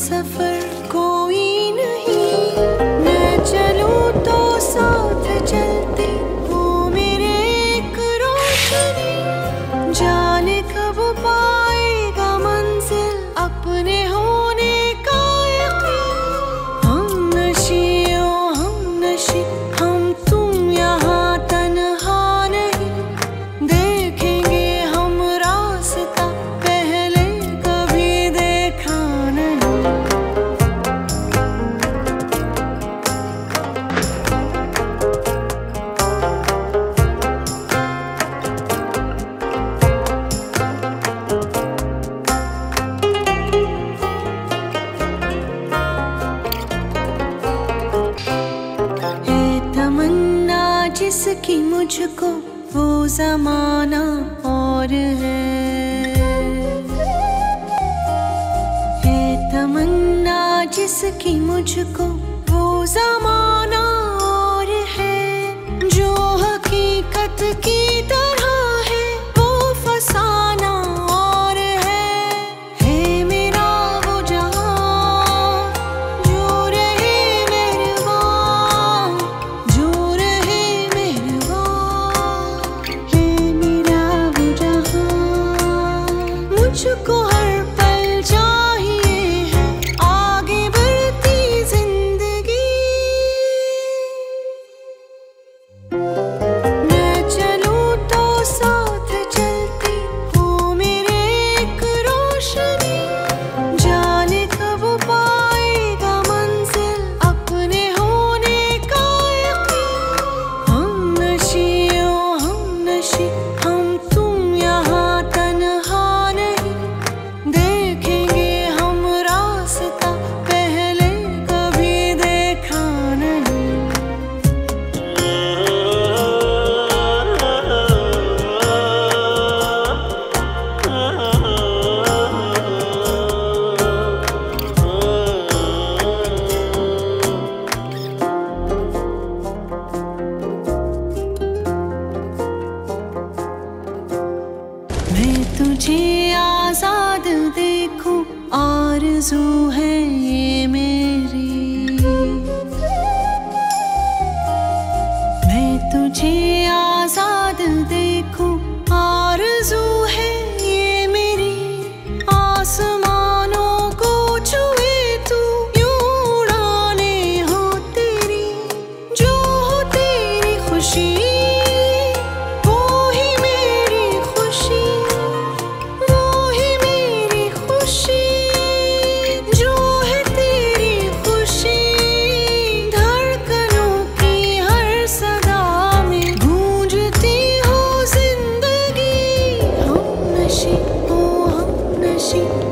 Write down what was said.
सफ़र कोई नहीं। मैं चलूँ जिसकी मुझको वो जमाना और है। है तमन्ना जिसकी मुझको वो जमाना और है। जो हकीकत की तुझे आज़ाद देखो आरज़ू है 心。